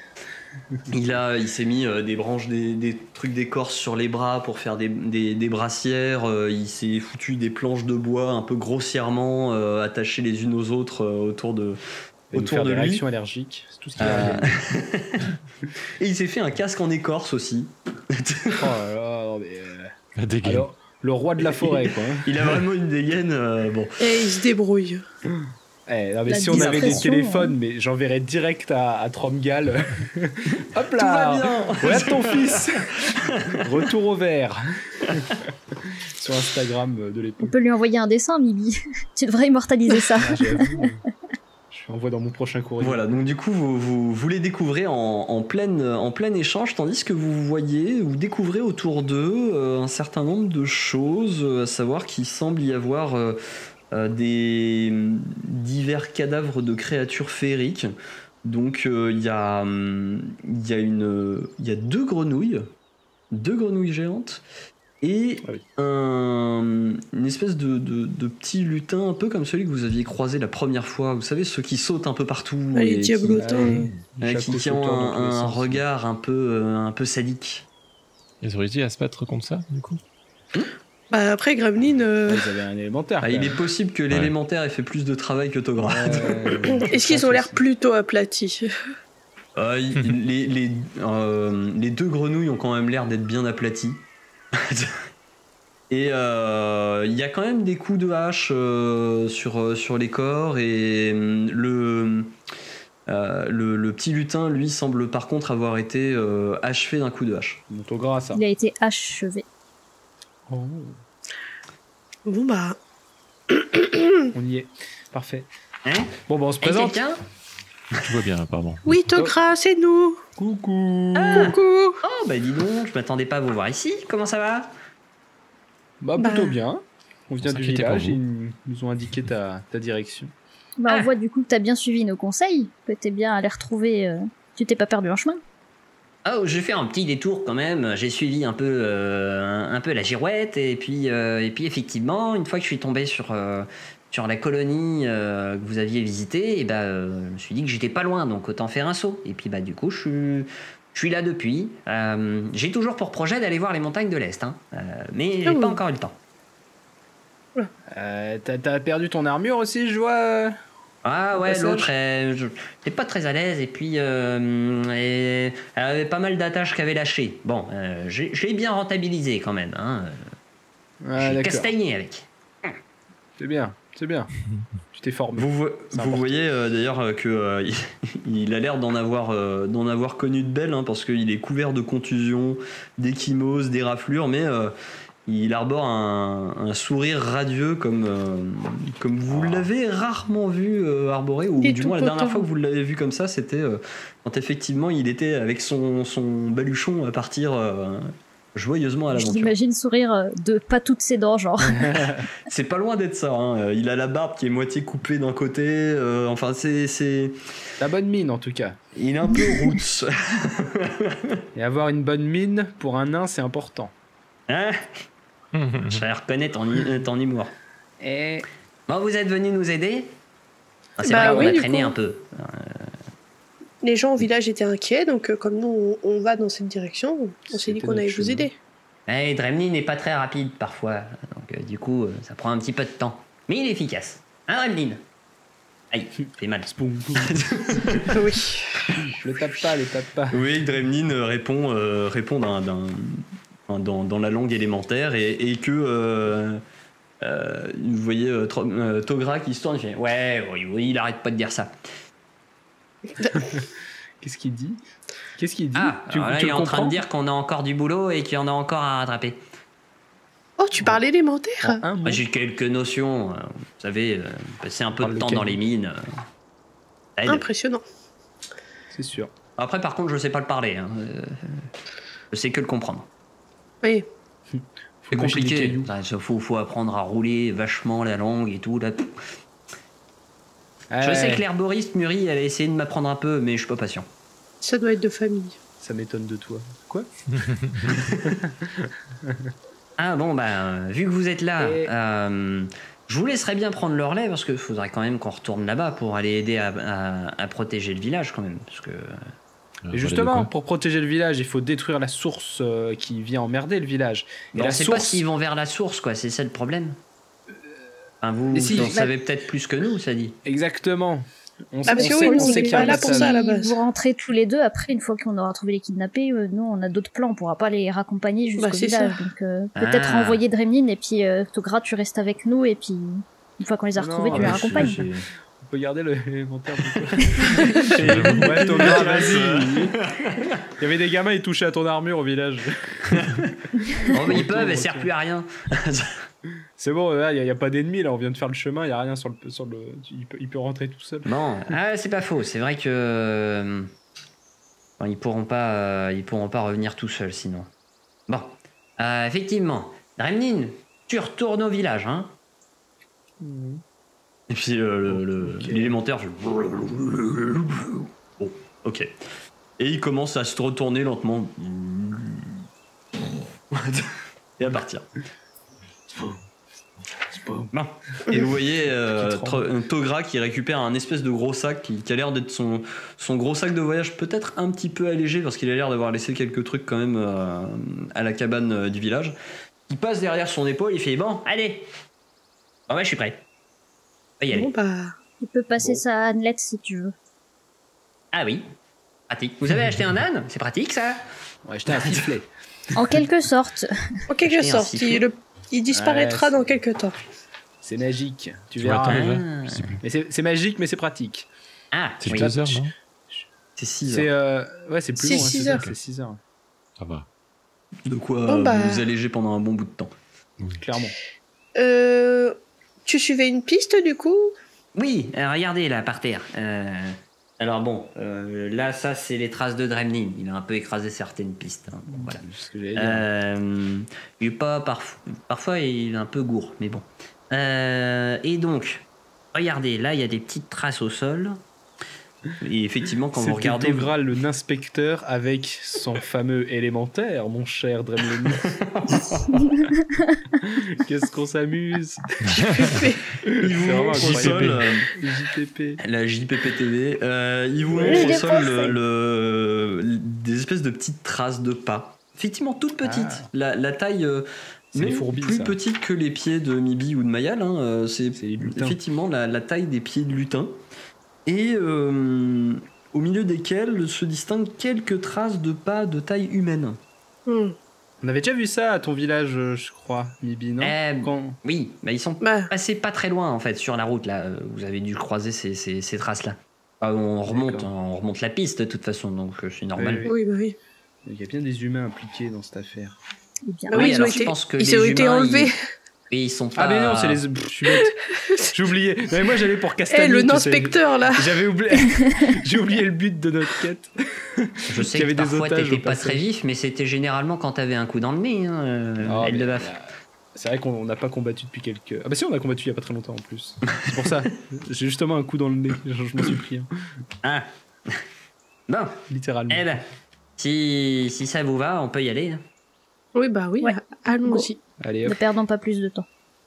Il a, il s'est mis euh, des branches, des, des trucs d'écorce sur les bras pour faire des, des, des brassières. euh, il s'est foutu des planches de bois un peu grossièrement euh, attachées les unes aux autres euh, autour de, autour faire de des lui. réactions allergiques. C'est tout ce qu'il Euh, a. Et il s'est fait un casque en écorce aussi. Oh là là, non, mais, euh, La dégaine. Alors, le roi de la forêt, quoi. hein. Il a vraiment une dégaine. euh, bon, Et il se débrouille. Eh, non, mais La si on avait des téléphones, mais j'enverrais direct à, à Tromgal. Hop tout va là bien. Ton fils? Retour au vert Sur Instagram de On l'époque. peut lui envoyer un dessin, Mibi. tu devrais immortaliser ça. Ah, Je l'envoie dans mon prochain courrier. Voilà, donc du coup, vous, vous, les découvrez en, en, plein échange, tandis que vous voyez, vous découvrez autour d'eux euh, un certain nombre de choses, euh, à savoir qu'il semble y avoir euh, des hum, divers cadavres de créatures féeriques. Donc il y, a, il y, a y a deux grenouilles, deux grenouilles géantes, et Ah oui. un, une espèce de, de, de petit lutin, un peu comme celui que vous aviez croisé la première fois. Vous savez, ceux qui sautent un peu partout. Ah, les et qui- diablotins. Allez. Ouais, qui, qui ont un, les regard un peu, euh, un peu sadique. Ils ont réussi à se battre contre ça, du coup? Bah après, Gremlin, euh, Ils avaient un élémentaire. Ah, quand il est possible que l'élémentaire ait fait plus de travail que Togra. Ouais, est-ce qu'ils ont l'air plutôt aplatis? Euh, les, les, euh, les deux grenouilles ont quand même l'air d'être bien aplaties. et euh, il y a quand même des coups de hache euh, sur, euh, sur les corps et hum, le, euh, le, le petit lutin, lui, semble par contre avoir été euh, achevé d'un coup de hache. Ça. Il a été achevé. Oh, Bon bah, on y est. Parfait. Hein? Bon, bah, on se présente. Tu vois bien, apparemment. oui, Togra, c'est nous. Coucou Coucou. Oh, bah dis donc, je m'attendais pas à vous voir ici. Comment ça va Bah, Bah. plutôt bien. On vient On du village, ils nous ont indiqué ta, ta direction. Bah, Ah. on voit du coup que t'as bien suivi nos conseils, que t'es bien allé retrouver. euh, Tu t'es pas perdu en chemin. Oh, j'ai fait un petit détour quand même. J'ai suivi un peu, euh, un, un peu la girouette et puis, euh, et puis effectivement, une fois que je suis tombé sur, euh, sur la colonie euh, que vous aviez visitée, et bah, euh, je me suis dit que j'étais pas loin, donc autant faire un saut. Et puis bah du coup, je suis, je suis là depuis. Euh, j'ai toujours pour projet d'aller voir les montagnes de l'est, hein. Euh, mais j'ai Ah pas encore eu le temps. Euh, t'as- perdu ton armure aussi, je vois Ah ouais, l'autre, elle je- était pas très à l'aise et puis euh, et elle avait pas mal d'attaches qu'elle avait lâchées. Bon, euh, j'ai- je l'ai bien rentabilisé quand même. Hein. Ah, J'ai d'accord. castagné avec. C'est bien, c'est bien. tu t'es formé. Vous, voyez euh, d'ailleurs euh, que euh, il, a l'air d'en avoir, euh, d'en avoir connu de belles, hein, parce qu'il est couvert de contusions, d'échymoses, d'éraflures, mais euh, il arbore un, un sourire radieux comme, euh, comme vous l'avez rarement vu euh, arborer, ou du moins la dernière fois que vous l'avez vu comme ça, c'était euh, quand effectivement il était avec son, son baluchon à partir euh, joyeusement à Je l'aventure. l'imagine sourire euh, de pas toutes ses dents, genre. C'est pas loin d'être ça. hein. Euh, Il a la barbe qui est moitié coupée d'un côté. euh, enfin, c'est, c'est, La bonne mine en tout cas. il est un peu roots. Et avoir une bonne mine pour un nain, c'est important. Hein Je vais reconnaître ton, humour. Et Bon, vous êtes venu nous aider? Ah, C'est Bah vrai oui, a traîné coup. un peu. Les gens au village étaient inquiets, donc euh, comme nous, on, on va dans cette direction, on s'est dit qu'on allait vous aider. Eh, Dremlin n'est pas très rapide parfois, donc euh, du coup, euh, ça prend un petit peu de temps. Mais il est efficace. Hein, Dremlin Aïe, fait mal. Oui. le tape pas, le tape pas. oui, Dremlin euh, répond, euh, répond dans, dans la langue élémentaire et, et que euh, euh, vous voyez Togra qui se tourne et fait Ouais, oui, oui, il arrête pas de dire ça. Qu'est-ce qu'il dit? Qu'est-ce qu'il dit? Ah, Tu, alors là, tu il est en train de dire qu'on a encore du boulot et qu'il y en a encore à rattraper. Oh, tu parles élémentaire J'ai quelques notions, euh, vous savez, euh, passer un peu de temps lequel dans les mines. euh, ça aide. Impressionnant. C'est sûr. Après, par contre, je sais pas le parler. hein, Je sais que le comprendre. Oui. C'est compliqué. Il faut, faut apprendre à rouler vachement la langue et tout. Là. Je Ouais, sais que l'herboriste Muri, elle a essayé de m'apprendre un peu, mais je suis pas patient. Ça doit être de famille. Ça m'étonne de toi. Quoi? Ah bon, bah, euh, vu que vous êtes là, Et- euh, je vous laisserai bien prendre le relais parce qu'il faudrait quand même qu'on retourne là-bas pour aller aider à, à- à protéger le village quand même. Parce que Et justement, pour protéger le village, il faut détruire la source euh, qui vient emmerder le village. Et on la sait pas source, s'ils vont vers la source, quoi. C'est ça le problème. Enfin, vous, si, vous en bah- savez peut-être plus que nous, ça dit. exactement. On, Ah, on parce que sait, oui, on sait qu'il y a là pour ça, à la base. Vous rentrez tous les deux, après, une fois qu'on aura trouvé les kidnappés, euh, nous, on a d'autres plans, on pourra pas les raccompagner jusqu'au Bah, village. ça. Donc, euh, peut-être Ah. envoyer Dremlin, et puis euh, Togra, tu restes avec nous, et puis une fois qu'on les a retrouvés, Non, tu les raccompagnes. On peut garder le- l'élémentaire. ouais, Thomas, vas-y. Il y avait des gamins, ils touchaient à ton armure au village. Oh, mais ils peuvent, elle sert plus à rien. C'est bon, il n'y a, pas d'ennemis, là, on vient de faire le chemin, il n'y a rien sur le. Sur le il, peut, il peut rentrer tout seul. Bon, ah, c'est pas faux. C'est vrai que euh, ils pourront pas, euh, ils pourront pas revenir tout seuls sinon. Bon, Euh, effectivement, Dremlin, tu retournes au village, hein Et puis euh, le- le- l'élémentaire fait. Bon, ok. Et il commence à se retourner lentement. Et à partir. Bon. Et vous voyez euh, Togra qui récupère un espèce de gros sac qui, qui a l'air d'être son, son gros sac de voyage, peut-être un petit peu allégé parce qu'il a l'air d'avoir laissé quelques trucs quand même euh, à la cabane euh, du village. Il passe derrière son épaule, il fait Bon, Allez. Ah ouais, je suis prêt. On va y aller. Bon, bah. Il peut passer ça à Annelette si tu veux. Ah oui, pratique. Vous avez acheté un âne? C'est pratique ça? Ouais, j'étais un sifflet. En quelque sorte. En quelque Acheter un sorte, sifflet. il, le- il disparaîtra Ouais, dans quelques temps. C'est magique. Tu Tu vois, verras. hein. Ah. Mais c'est magique, mais c'est pratique. Ah, C'est oui. deux heures, non c'est 6 C'est euh, ouais, c'est plus long. six c'est ça, heures. C'est 6 heures, Ça va. De quoi Bon, bah. vous alléger pendant un bon bout de temps. clairement. Euh, tu suivais une piste du coup? Oui, euh, regardez là par terre. Alors bon, euh, là ça c'est les traces de Dremlin. Il a un peu écrasé certaines pistes. hein. Bon, voilà. Ce que. Euh, il est pas parfois, parfois il est un peu gourd, mais bon. Euh, et donc, regardez, là il y a des petites traces au sol. Et effectivement, quand vous regardez, Togral, le inspecteur, avec son fameux élémentaire, mon cher Dremlin. Qu'est-ce qu'on s'amuse? Il vous montre au sol JPP. la JPPTV. euh, il vous montre au sol pensé. le, le- des espèces de petites traces de pas effectivement toute petite. Ah. La, la taille euh, C'est les même fourmis, plus ça. petite que les pieds de Mibi ou de Mayal. hein, euh, c'est C'est les lutins. effectivement la, la taille des pieds de lutin. Et euh, au milieu desquels se distinguent quelques traces de pas de taille humaine. Hmm. On avait déjà vu ça à ton village, euh, je crois, Mibi, non Euh, Quand- Oui, bah, ils sont Bah, passés pas très loin en fait sur la route là. Vous avez dû croiser ces, ces- ces traces-là. Bah, on remonte, D'accord. on remonte la piste de toute façon, donc euh, c'est normal. Oui, oui. oui, bah oui. Il y a bien des humains impliqués dans cette affaire. Bien, Bah oui, Oui, ils alors ont je été, pense que ils les ont été humains, enlevés. ils- Et ils sont pas. Ah, mais non, c'est les. Pff, je suis bête. J'ai oublié. Mais moi, j'allais pour Eh, Castagny. le inspecteur, là J'avais oublié. J'ai oublié le but de notre quête. Je sais avait que parfois t'étais pas très vif, mais c'était généralement quand t'avais un coup dans le nez. Hein, euh, Ah, aile mais, de baffe. euh, C'est vrai qu'on n'a pas combattu depuis quelques. Ah, bah si, on a combattu il y a pas très longtemps en plus. C'est pour ça. J'ai justement un coup dans le nez. Je, je m'en suis pris, hein. Ah. Bon, littéralement. eh ben, si, si ça vous va, on peut y aller. hein. Oui, bah oui, Ouais. allons-y. Allez, ne perdons pas plus de temps.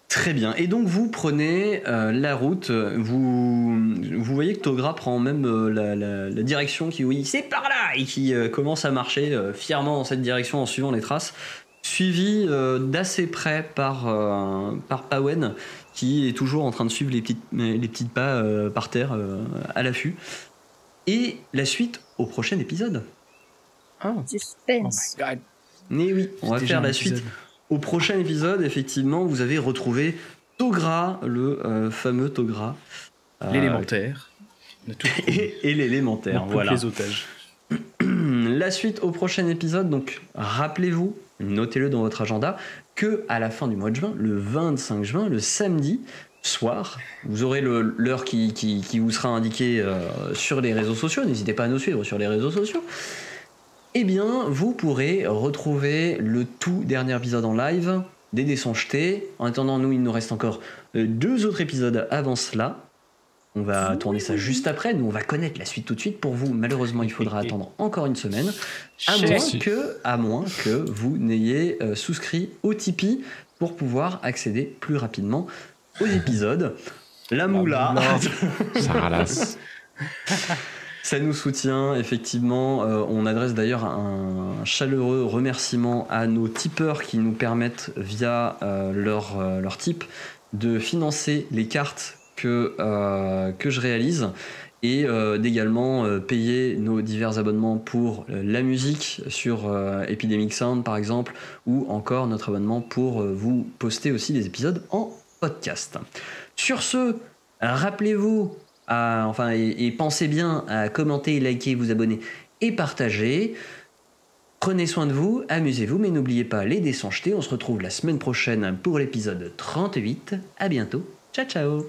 Très bien. Et donc vous prenez euh, la route. Vous, vous voyez que Togra prend même euh, la, la- la direction qui oui c'est par là et qui euh, commence à marcher euh, fièrement dans cette direction en suivant les traces, suivi euh, d'assez près par euh, par Pawen qui est toujours en train de suivre les petites les petites pas euh, par terre euh, à l'affût. Et la suite au prochain épisode. Oh Suspense. my god. Mais oui, on va faire la suite épisode. Au prochain épisode, effectivement, vous avez retrouvé Togra, le euh, fameux Togra. euh, L'élémentaire. Et, et l'élémentaire, voilà. les otages. La suite au prochain épisode, donc rappelez-vous, notez-le dans votre agenda, que à la fin du mois de juin, le 25 juin, le samedi soir, vous aurez l'heure qui, qui- qui vous sera indiquée euh, sur les réseaux sociaux, n'hésitez pas à nous suivre sur les réseaux sociaux. Eh bien, vous pourrez retrouver le tout dernier épisode en live des dés sont jetés. En attendant, nous, il nous reste encore euh, deux autres épisodes avant cela. On va tourner ça juste après. Nous, on va connaître la suite tout de suite. Pour vous, malheureusement, il faudra attendre encore une semaine. À moins que, à moins que vous n'ayez euh, souscrit au Tipeee pour pouvoir accéder plus rapidement aux épisodes. La moula, moula. Ça ralasse. ça nous soutient effectivement. Euh, on adresse d'ailleurs un chaleureux remerciement à nos tipeurs qui nous permettent via euh, leur, euh, type de financer les cartes que, euh, que je réalise et euh, d'également payer nos divers abonnements pour la musique sur Epidemic Sound par exemple ou encore notre abonnement pour vous poster aussi des épisodes en podcast. Sur ce, rappelez-vous, à- enfin, et, et pensez bien à commenter, liker, vous abonner et partager. Prenez soin de vous, amusez-vous, mais n'oubliez pas, les dés sont jetés. On se retrouve la semaine prochaine pour l'épisode 38. À bientôt. Ciao, ciao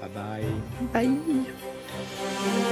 Bye bye. Bye.